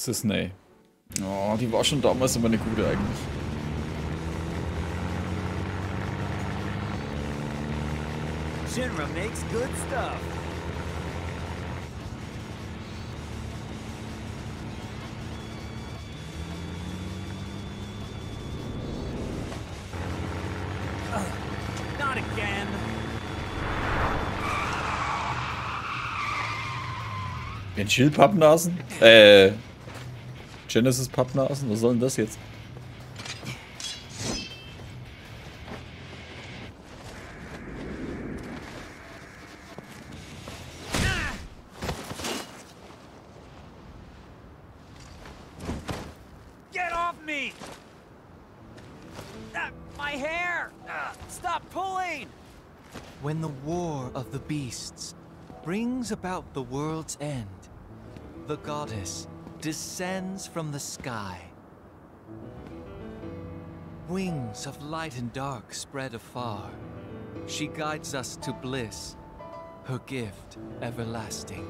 Cisney. Oh, die war schon damals immer eine gute eigentlich. Shinra makes good stuff. not again. Den Chill-Pappnasen? Äh. Genesis-Pappnasen? Was soll denn das jetzt? When the war of the beasts brings about the world's end, the goddess descends from the sky. Wings of light and dark spread afar. She guides us to bliss, her gift everlasting.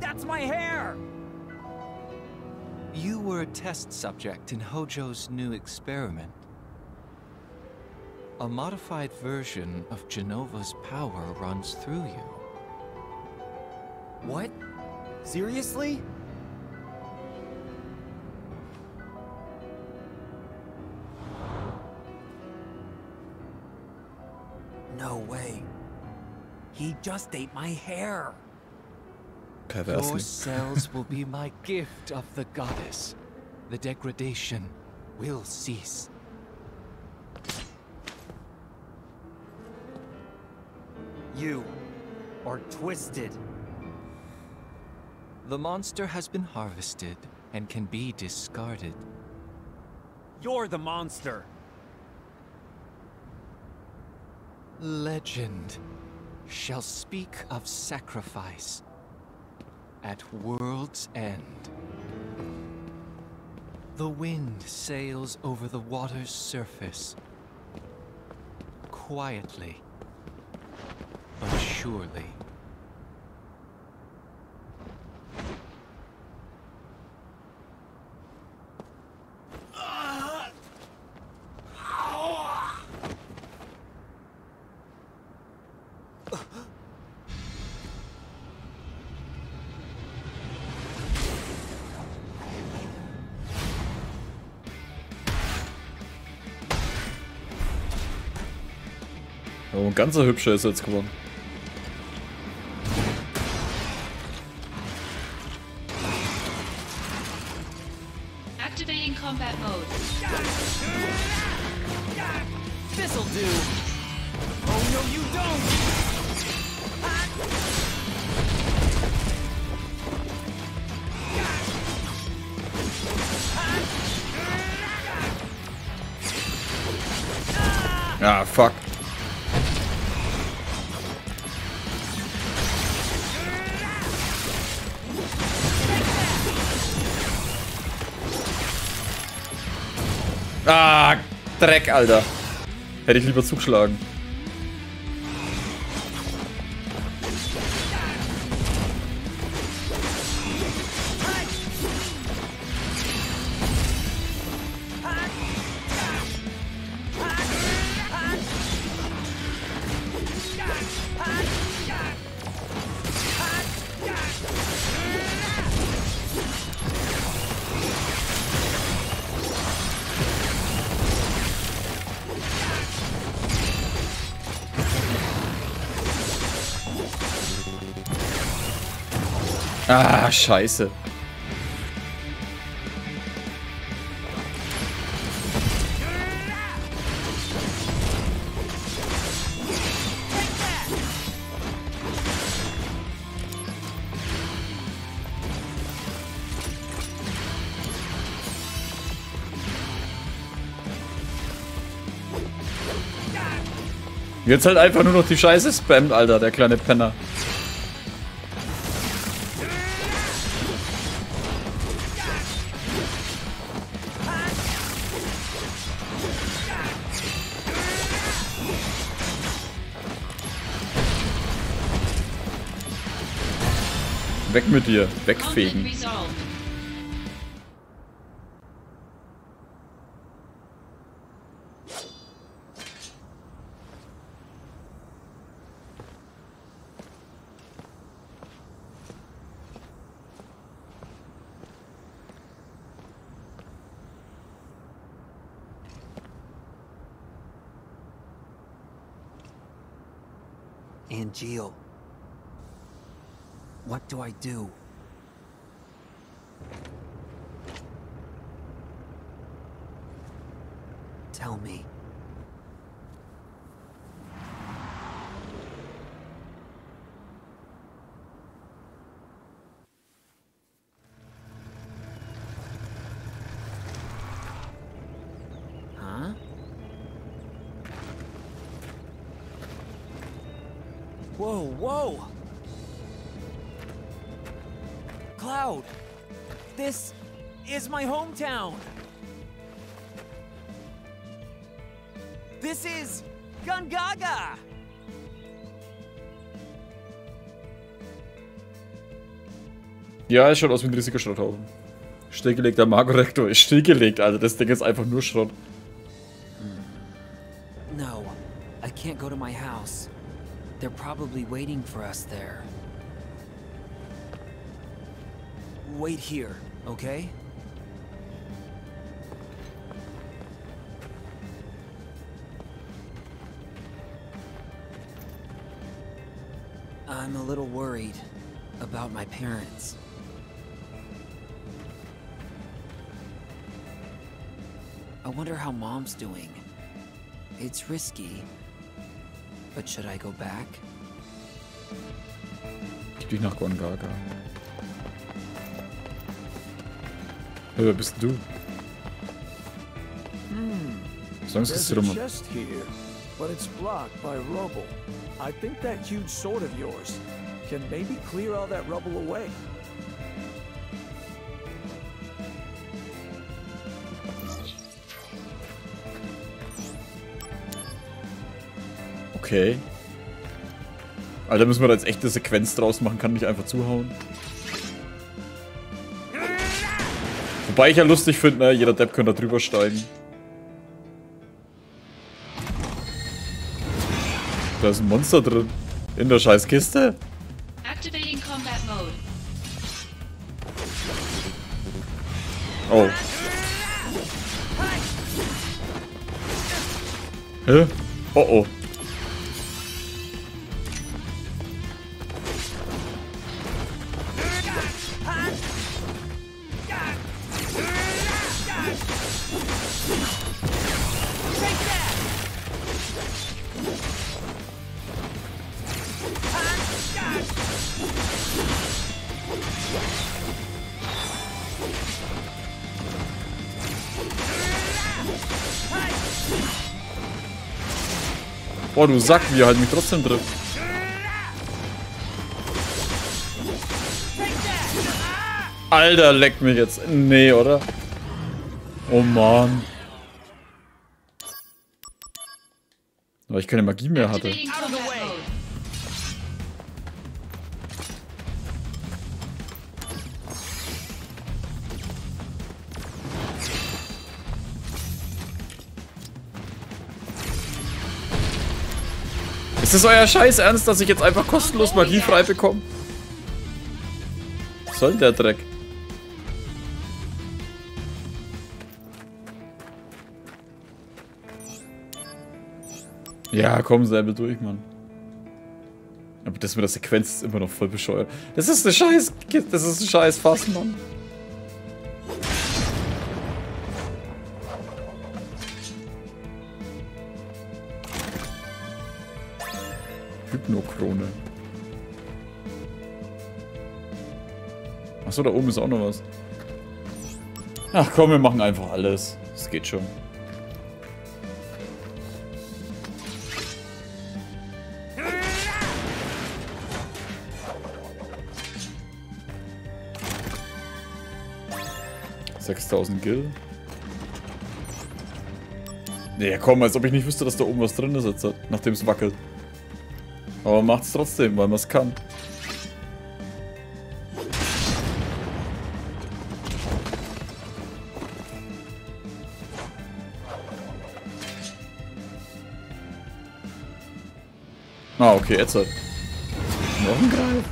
That's my hair! You were a test subject in Hojo's new experiment. A modified version of Jenova's power runs through you. What? Seriously? No way. He just ate my hair. Your cells will be my gift of the goddess. The degradation will cease. You are twisted. The monster has been harvested and can be discarded. You're the monster. Legend shall speak of sacrifice at world's end. The wind sails over the water's surface quietly but surely. Oh, ein ganzer hübscher ist jetzt geworden. Dreck, Alter. Hätte ich lieber zugeschlagen. Scheiße. Jetzt halt einfach nur noch die Scheiße spammt, Alter, der kleine Penner. Mit dir. Wegfegen. Angeal. What do I do? Tell me. Hometown! This is Gungaga! Ja, es schaut aus wie ein riesiger Schrotthaufen. Stillgelegter Margorektor ist stillgelegt, Alter. Das Ding ist einfach nur Schrott. No, I can't go to my house. They're probably waiting for us there. Wait here, okay? I'm a little worried about my parents. I wonder how mom's doing. It's risky, but should I go back? Gib dich nach Gongaga. Hey, wer bist du? Hmm. Sonst ist es a rum. chest here, but it's blocked by rubble. I think that huge sword of yours can maybe clear all that rubble away. Okay. Alter, müssen wir da jetzt echte Sequenz draus machen, kann nicht einfach zuhauen. Wobei ich ja lustig finde, ne? jeder Depp könnte da drüber steigen. Da ist ein Monster drin. In der scheiß Kiste. Activating combat mode. Oh. Hä? Oh oh. Boah, du Sack, wie er halt mich trotzdem trifft. Alter, leckt mich jetzt. Nee, oder? Oh Mann. Weil ich keine Magie mehr hatte. Ist das euer Scheiß Ernst, dass ich jetzt einfach kostenlos Magie frei bekomme? Was soll der Dreck? Ja, komm, Säbel durch, Mann. Aber das mit der Sequenz ist immer noch voll bescheuert. Das ist eine Scheiß... Das ist ein Scheiß Fass, Mann. Hypnokrone. Achso, da oben ist auch noch was. Ach komm, wir machen einfach alles. Das geht schon. Sechstausend Gil. Nee, komm, als ob ich nicht wüsste, dass da oben was drin ist jetzt, nachdem es wackelt. Aber macht's trotzdem, weil man's kann. Ah, okay, jetzt halt. Noch ein Greif.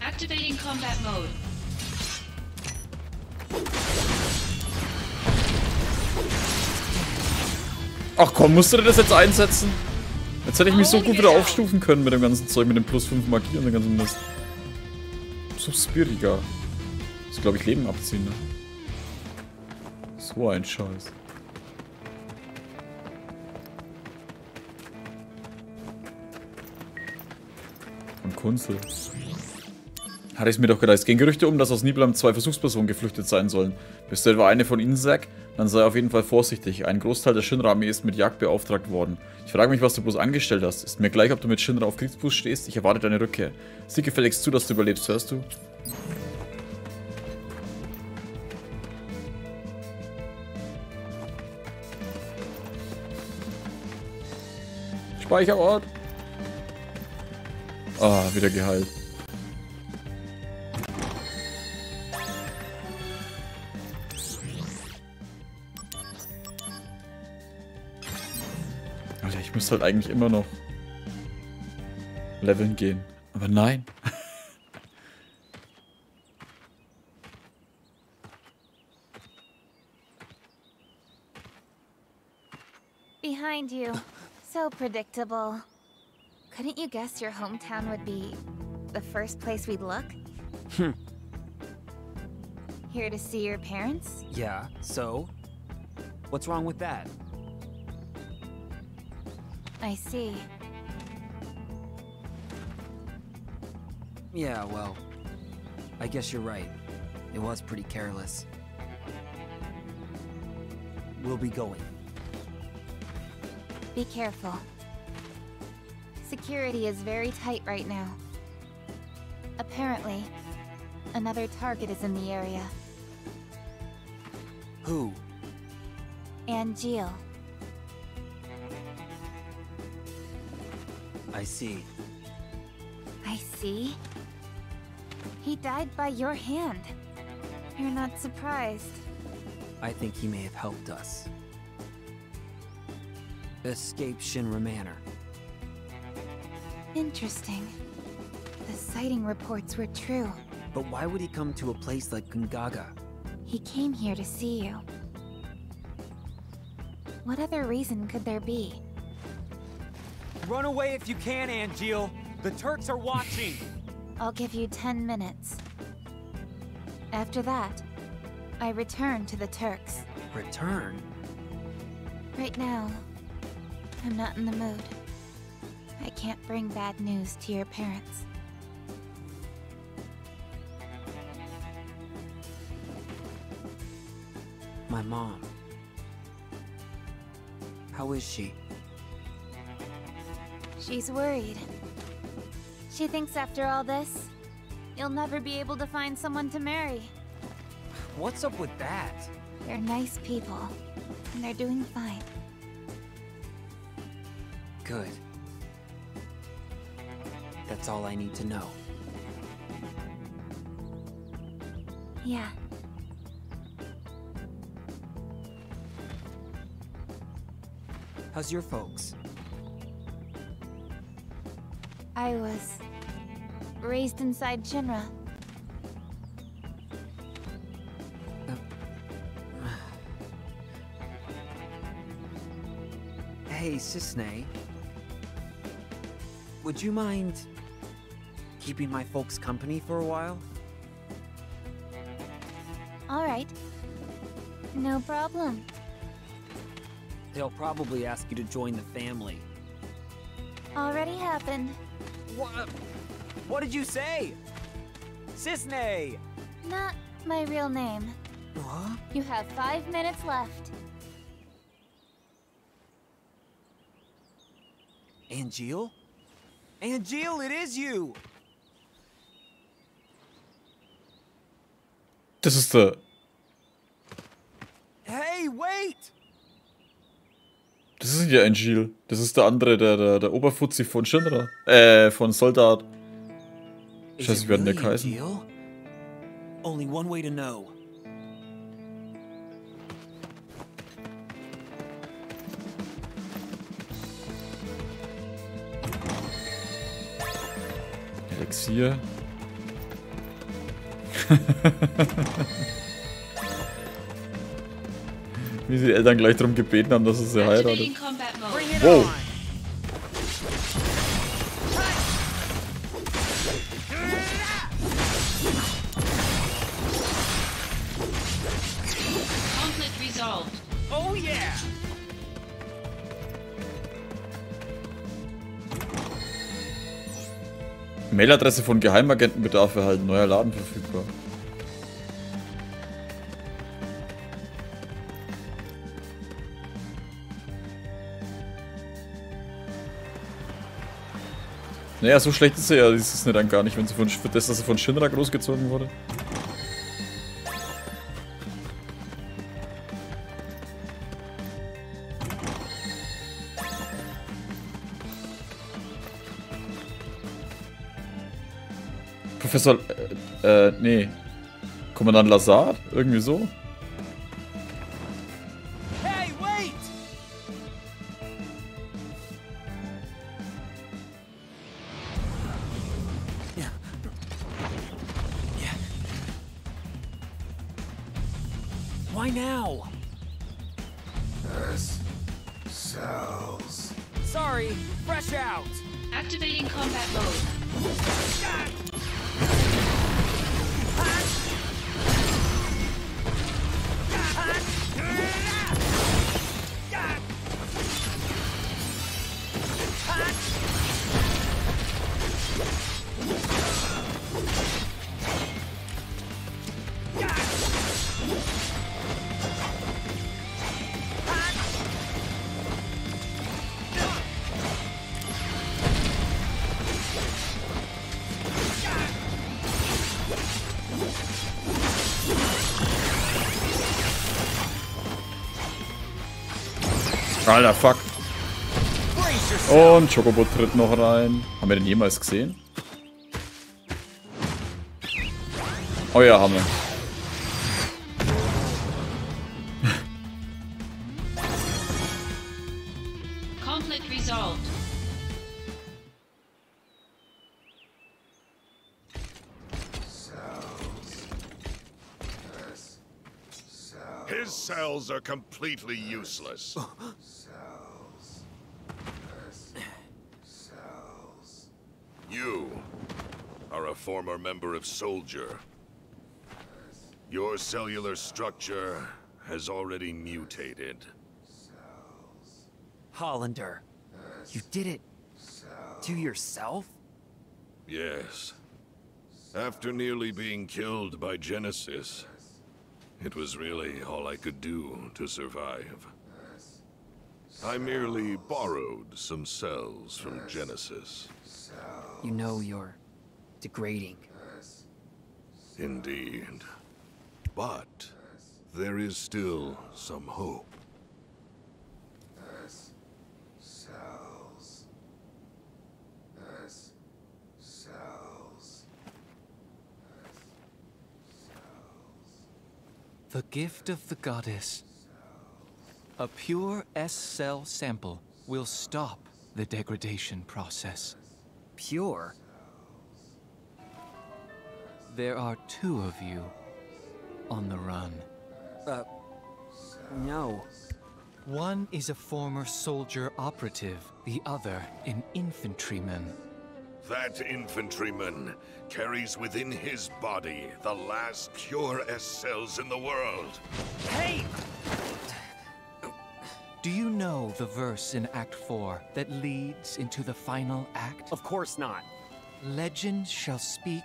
Activating Combat Mode. Ach komm, musst du das jetzt einsetzen? Jetzt hätte ich mich so gut wieder aufstufen können mit dem ganzen Zeug, mit dem plus 5 Magie und dem ganzen Mist. So spiriger. Das glaube ich Leben abziehen, ne? So ein Scheiß. Und Kunzel. Hatte ich mir doch gedacht, es gehen Gerüchte um, dass aus Nibelheim zwei Versuchspersonen geflüchtet sein sollen. Bist du etwa eine von ihnen, Zack? Dann sei auf jeden Fall vorsichtig. Ein Großteil der Shinra-Armee ist mit Jagd beauftragt worden. Ich frage mich, was du bloß angestellt hast. Ist mir gleich, ob du mit Shinra auf Kriegsfuß stehst. Ich erwarte deine Rückkehr. Sieh gefälligst zu, dass du überlebst, hörst du? Speicherort. Ah, wieder geheilt. Alter, ich müsste halt eigentlich immer noch leveln gehen. Aber nein. Behind you. So predictable. Couldn't you guess your hometown would be the first place we'd look? Hmm. Here to see your parents? Yeah, so? What's wrong with that? I see. Yeah, well, I guess you're right. It was pretty careless. We'll be going. Be careful. Security is very tight right now. Apparently, another target is in the area. Who? Angeal. I see. I see. He died by your hand. You're not surprised. I think he may have helped us. Escape Shinra Manor. Interesting. The sighting reports were true. But why would he come to a place like Gongaga? He came here to see you. What other reason could there be? Run away if you can, Angeal. The Turks are watching. I'll give you 10 minutes. After that, I return to the Turks. Return? Right now, I'm not in the mood. I can't bring bad news to your parents. My mom. How is she? She's worried. She thinks after all this, you'll never be able to find someone to marry. What's up with that? They're nice people, and they're doing fine. Good. That's all I need to know. Yeah. How's your folks? I was raised inside Shinra. Hey, Cissnei. Would you mind keeping my folks company for a while? All right. No problem. They'll probably ask you to join the family. Already happened. What? What did you say? Cissnei! Not my real name. What? You have five minutes left. Angeal? Angeal, it is you! This is the... Hey, wait! Das ist ja ein Gil. Das ist der andere, der, der, der Oberfuzzi von Shinra. Äh, von Soldat. Scheiße, wie werden der Kaisen? Only one way to know. Elixier. Wie sie die Eltern gleich darum gebeten haben, dass es sie heiratet. Wow. Oh, Mailadresse von Geheimagenten bedarf erhalten. Neuer Laden verfügbar. Naja, so schlecht ist er ja ist es nicht dann gar nicht, wenn sie von, für das, dass er von Shinra großgezogen wurde. Professor, äh, äh, nee. Kommandant Lazard? Irgendwie so? Why now? Cells. Sorry, fresh out. Activating combat mode. Alter, fuck. Und Chocobo tritt noch rein. Haben wir den jemals gesehen? Oh ja, haben wir. Are completely useless. Cells. Cells. You are a former member of Soldier. Your cellular structure has already mutated. Hollander, you did it to yourself? Yes. After nearly being killed by Genesis, it was really all I could do to survive. I merely borrowed some cells from Genesis. You know you're degrading. Indeed. But there is still some hope. Cells. Cells. The gift of the goddess. A pure S cell sample will stop the degradation process. Pure? There are two of you on the run. Uh, no. One is a former soldier operative, the other an infantryman. That infantryman carries within his body the last pure S cells in the world. Hey! Do you know the verse in Act 4 that leads into the final act? Of course not. Legend shall speak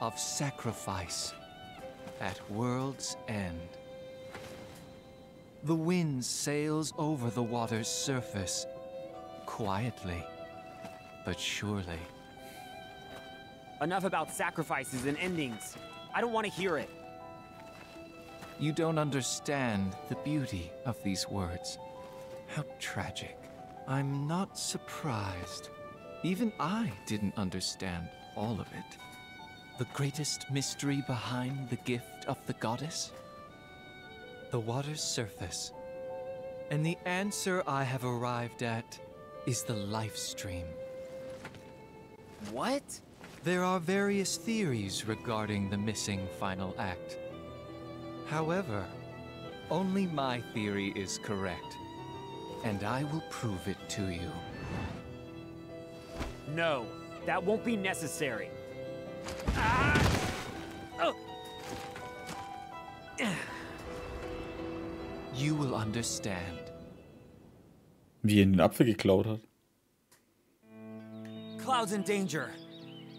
of sacrifice at world's end. The wind sails over the water's surface, quietly, but surely. Enough about sacrifices and endings. I don't want to hear it. You don't understand the beauty of these words. How tragic. I'm not surprised. Even I didn't understand all of it. The greatest mystery behind the gift of the goddess? The water's surface. And the answer I have arrived at is the Lifestream. What? There are various theories regarding the missing final act. However, only my theory is correct, and I will prove it to you. No, that won't be necessary. You will understand. Wie er ihn den Apfel geklaut hat. Cloud's in danger.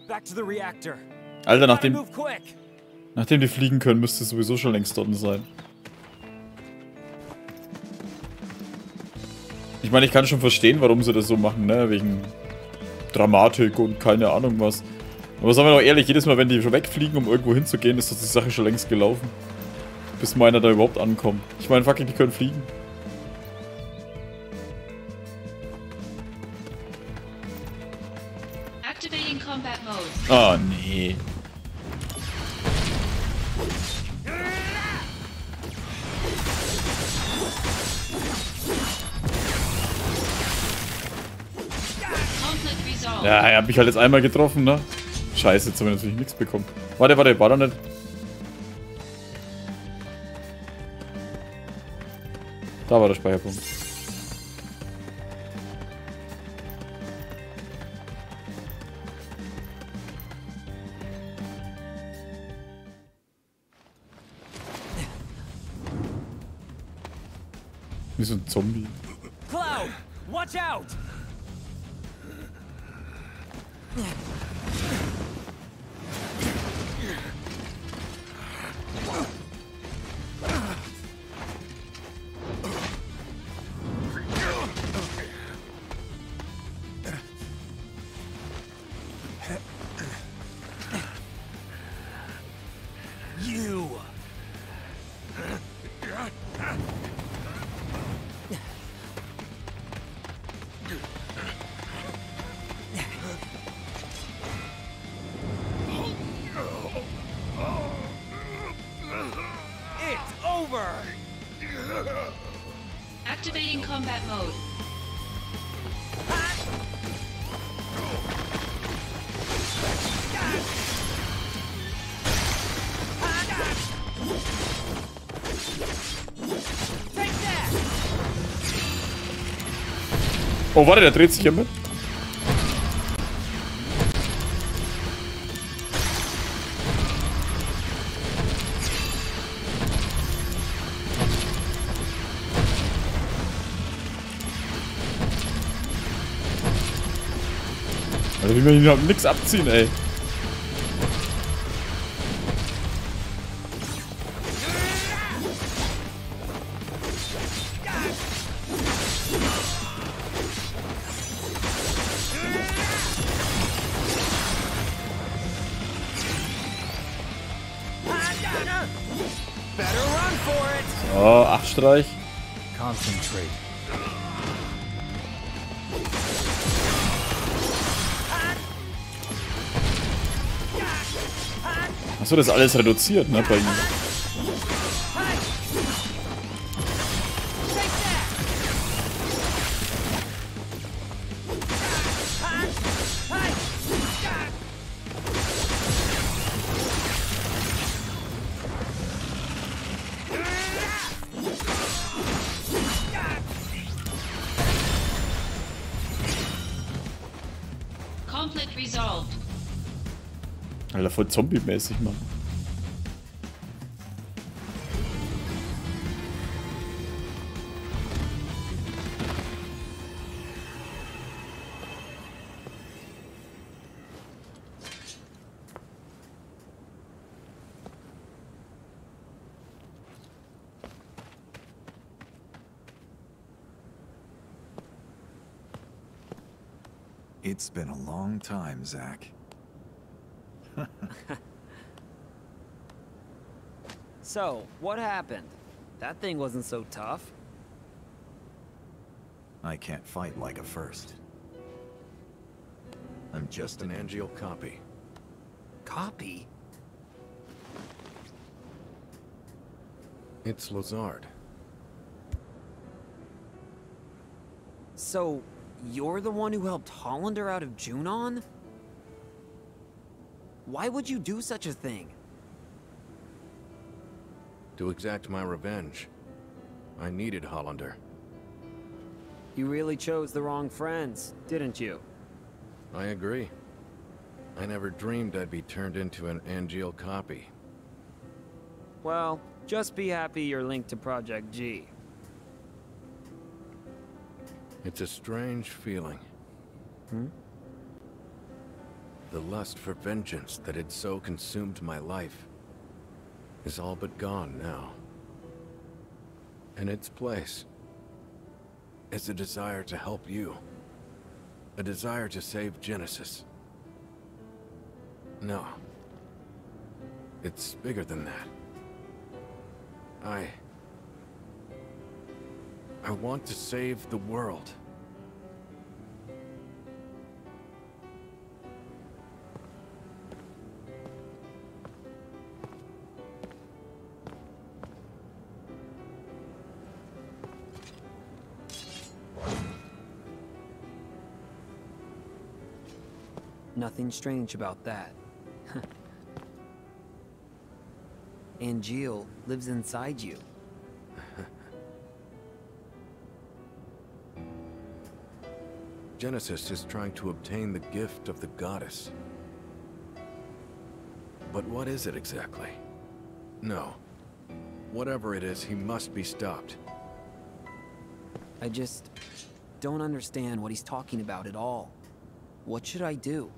Back to the reactor. Alter, nachdem, nachdem die fliegen können, müsste es sowieso schon längst dort sein. Ich meine, ich kann schon verstehen, warum sie das so machen, ne? Wegen Dramatik und keine Ahnung was. Aber sagen wir doch ehrlich, jedes Mal, wenn die schon wegfliegen, um irgendwo hinzugehen, ist das die Sache schon längst gelaufen. Bis meiner da überhaupt ankommt. Ich meine, fucking, die können fliegen. Ah, nee. Ja, er hat mich halt jetzt einmal getroffen, ne? Scheiße, jetzt haben wir natürlich nichts bekommen. Warte, warte, war da nicht. Da war der Speicherpunkt. Wie so ein Zombie. Cloud, watch out! Oh, warte, der dreht sich hier mit. Also wie wir ihn halt nix abziehen, ey. Achso, das ist alles reduziert, ne, bei ihm. Voll zombie-mäßig, Mann. It's been a long time, Zack. So, what happened? That thing wasn't so tough. I can't fight like a first. I'm just an Angeal copy. Copy? It's Lazard. So, you're the one who helped Hollander out of Junon? Why would you do such a thing? To exact my revenge. I needed Hollander. You really chose the wrong friends, didn't you? I agree. I never dreamed I'd be turned into an Angeal copy. Well, just be happy you're linked to Project G. It's a strange feeling. Hmm? The lust for vengeance that had so consumed my life is all but gone now. In its place is a desire to help you. A desire to save Genesis. No. It's bigger than that. I... I want to save the world. Nothing strange about that. Angeal lives inside you. Genesis is trying to obtain the gift of the goddess. But what is it exactly? No. Whatever it is, he must be stopped. I just don't understand what he's talking about at all. What should I do?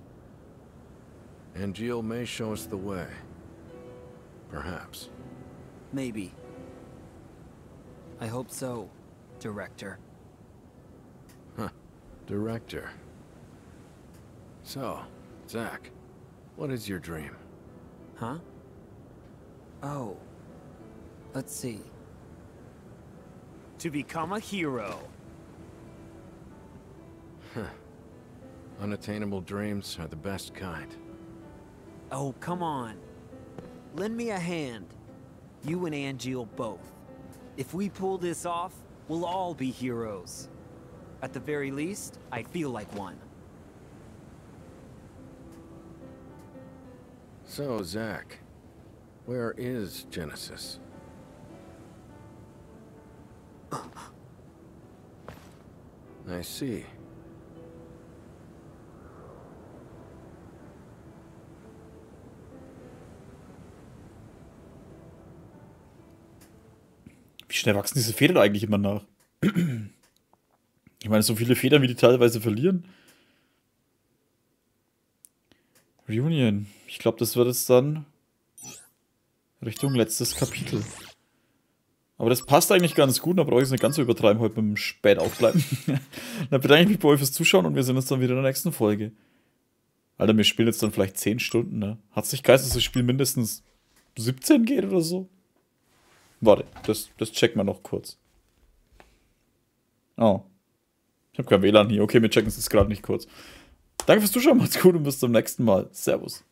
Angeal may show us the way. Perhaps. Maybe. I hope so, Director. Huh. Director. So, Zack, what is your dream? Huh? Oh. Let's see. To become a hero. Huh. Unattainable dreams are the best kind. Oh, come on. Lend me a hand. You and Angeal both. If we pull this off, we'll all be heroes. At the very least, I feel like one. So, Zack, where is Genesis? I see. Schnell wachsen diese Federn eigentlich immer nach? Ich meine, so viele Federn, wie die teilweise verlieren. Reunion. Ich glaube, das wird jetzt dann Richtung letztes Kapitel. Aber das passt eigentlich ganz gut, da brauche ich es nicht ganz so übertreiben heute mit dem spät aufbleiben. dann bedanke ich mich bei euch fürs Zuschauen und wir sehen uns dann wieder in der nächsten Folge. Alter, wir spielen jetzt dann vielleicht 10 Stunden, ne? Hat sich geheißen, dass das Spiel mindestens 17 geht oder so? Warte, das, das checken wir noch kurz. Oh. Ich habe kein WLAN hier. Okay, wir checken es gerade nicht kurz. Danke fürs Zuschauen, macht's gut und bis zum nächsten Mal. Servus.